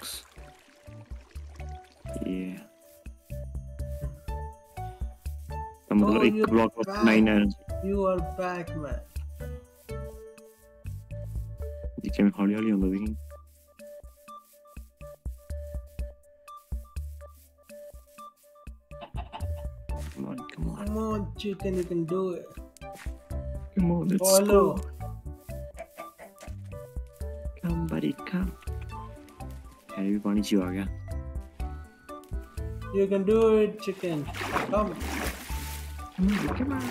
box. Yeah. मतलब oh, block of miners. You are back, man. Man दिखे में हॉली हॉली होंगे दिखे Come on, come on. Come on, chicken, you can do it. Come on, let's Follow. go. Come, buddy, come. है भी पानी ची आ गया You can do it, chicken. Come. Come on, come on.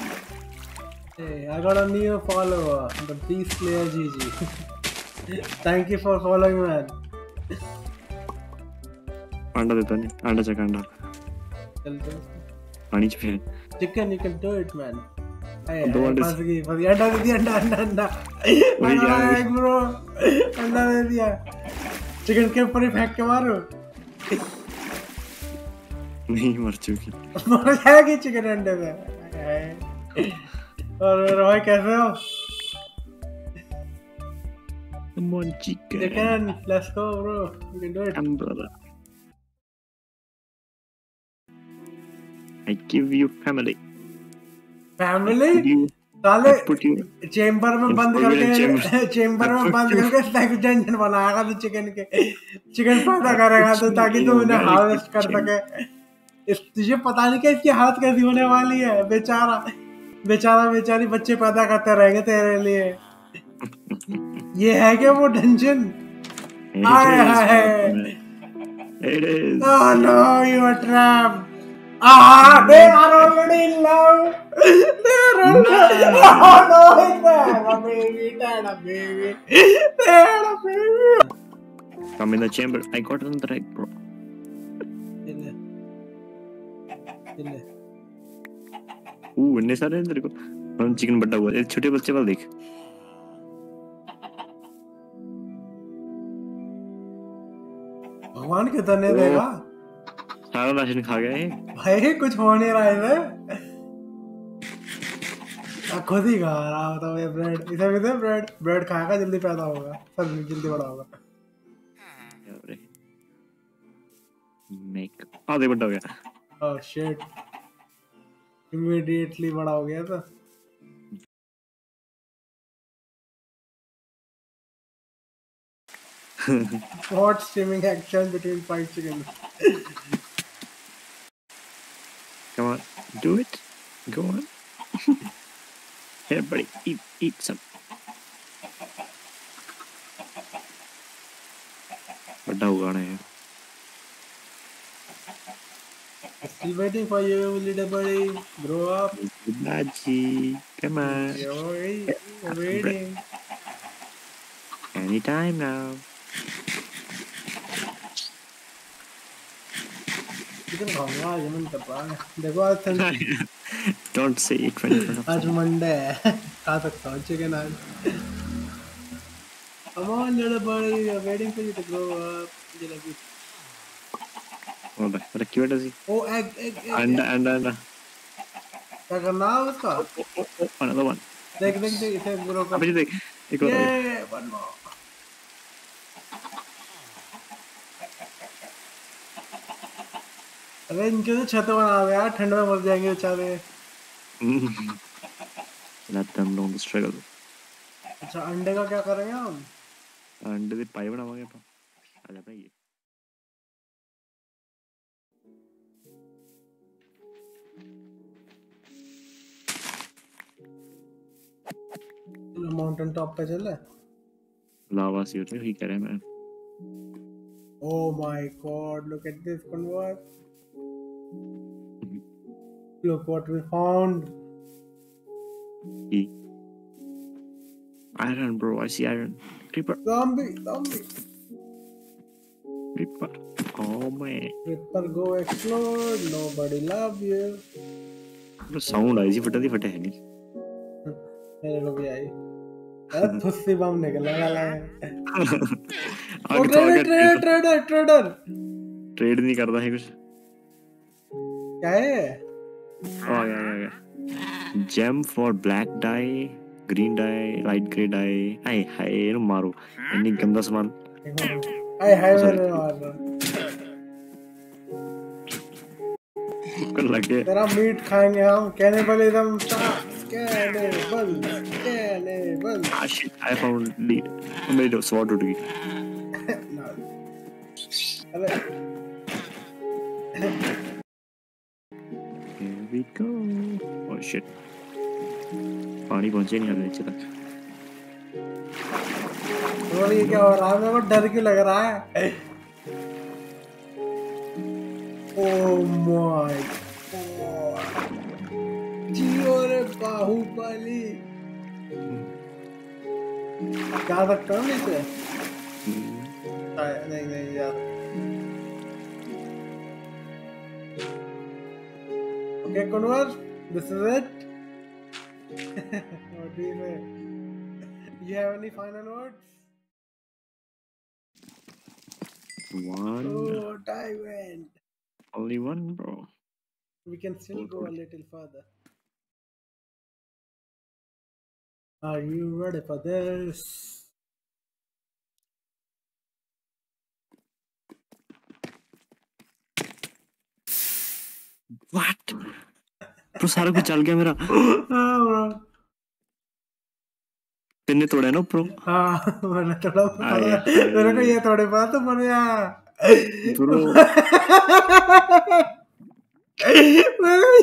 Hey, I got a new follower, the Beast Player GG. Thank you for following, man. अंडा देता नहीं अंडा चका अंडा चलते हैं। पानी च फिर Chicken, you can do it, man. Hey, दो hey, अंडे फंस गई फंस गई अंडा दे दिया अंडा अंडा अंडा वही अंडा यार। एक ब्रो अंडा दे दिया चिकन के ऊपर ही फेंक के मारो नहीं मर चुकी मर जाएगी चिकन अंडे से और रोहित कैसे हो Come on, chicken. Chicken let's go bro you can do it Come, brother. I give you family. Family Give you, साले. चेम्बर में बंद करके. चेम्बर में बंद करके सेक्स बनाएगा तो चिकन के चिकन पैदा करेगा तो ताकि तू उन्हें हार्वेस्ट कर सके। इस तुझे पता नहीं कि इसकी हालत कैसी होने वाली है। बेचारा बेचारा बेचारी बच्चे पैदा करते रहेंगे तेरे लिए। ये है क्या वो dungeon. Oh no, you are trapped. Ah, they are already in love. They are already. Oh no, they had a baby. They had a baby. They had a baby. Come in the chamber. I got another egg, bro. चिल्ले चिल्ले Ooh, इतने सारे हैं तेरे को हम chicken बड़ा हुआ है छोटे बच्चे वाला देख भगवान के तने देगा सारा राशन खा गया भाई कुछ हो नहीं रहा है खुद ही खा रहा होता है ब्रेड इसे भी दे ब्रेड ब्रेड खाएगा जल्दी पैदा होगा। सब जल्दी बड़ा होगा। मेक आधे बड़ा हो गया। ओह शिट इमीडिएटली बड़ा हो गया था। What streaming action between five chickens? Do it. Go on. Here. Eat, eat some. What ਉਗਾਣਾ ਹੈ Still waiting for you, little buddy. Grow up. Baji, come on. You're. Anytime now. Chicken खाऊँगा आज मन कर रहा है देखो आज it when in front of आज मंडे है खा सकता हूँ चिकन आज Come on, little buddy. We're waiting for you to grow up. Jalebi. Oh, भाई रखी बेटा सी Oh, egg, egg, egg. अंडा अंडा अंडा क्या करना है उसका oh, oh, oh, another one देख देख देख इसे ग्रो कर अभी देख एक और है। ये one more. अरे इनके तो छत बना दे यार ठंड में मर जाएँगे बेचारे। लेट देम डोंट स्ट्रगल अच्छा अंडे का क्या करेंगे हम? अंडे दे पाई बनावांगे अपन। आ जाता है माउंटेन टॉप पे चले लावा सी उठे ही कह रहे हैं मैं। Oh my god, look at this converse. Look what we found. Iron, bro. I see iron. Creeper. Zombie, zombie. Creeper. Oh man. Creeper, go explore. Nobody love you. तो साउंड आई जी फटा दी फटे है नहीं मेरे को भी आई अरे फुस्सी बम निकलने वाला है ओ trader trader trader trader trade नहीं करता है कुछ क्या है oh yeah yeah yeah gem for black dye green dye light gray dye हाय हाय नो मारो इन्हीं गंदा सामान हाय हाय मेरे मारो कर लगे तेरा मीट खाएँगे हम cannibalism cannibal cannibal ah shit I found lead मेरी sword टूट गई अरे we go oh shit. पानी पहुँचे नहीं अगले चला और ये क्या हो रहा है? मेरे को डर क्यों लग रहा है? ओ माय जियो रे बाहुबली। जा सकता हूँ नीचे नहीं नहीं यार Okay, Kunwar, this is it. what do you say? You have any final words? one Oh, diamond. only one bro We can still go a little further. Are you ready for this? What? bro सारा कुछ चल गया मेरा। हाँ. तेने तोड़ा ना bro हाँ मैंने को ये थोड़े बात तो बन गया। bro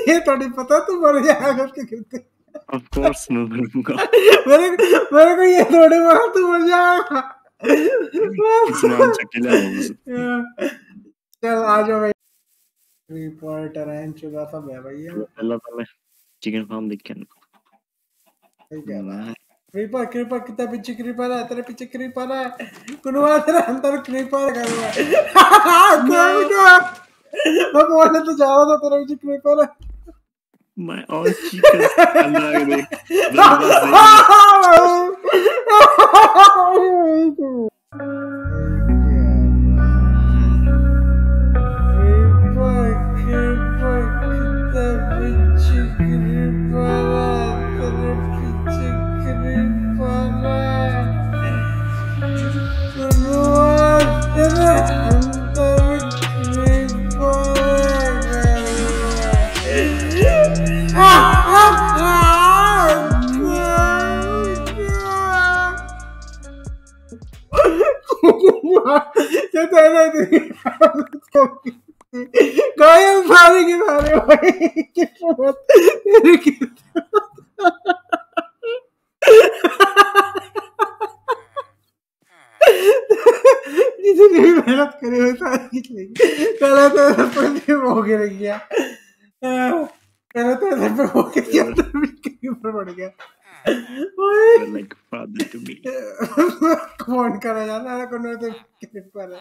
ये थोड़ी पता तो गिरते of course मैं मेरे मेरे को ये थोड़ी तो मर जाएगा इस्माइल चकेला है। चल आ जाओ भाई। टरेन चुका सब है भैया। पहला तो मैं चिकन फार्म देख के आना। ठीक है। क्रीपर क्रीपर कितना पीछे क्रीपर है? तेरे पीछे क्रीपर है। कुनवा तेरे अंदर क्रीपर कर रहा है कोई क्या मैं बोलने तो जा रहा था तेरे पीछे क्रीपर है। मैं और चिकन अंदर आके देख गायब सारे के सारे भाई तेरी किस्मत जितनी भी मेहनत करी हुई सारी की पहले तो ऐसा पहले हो गया। पहले तो ऐसा पे हो गया तो भी कहीं पर पड़ गया. फ़ोन करा जाता है कोनो तो पर है।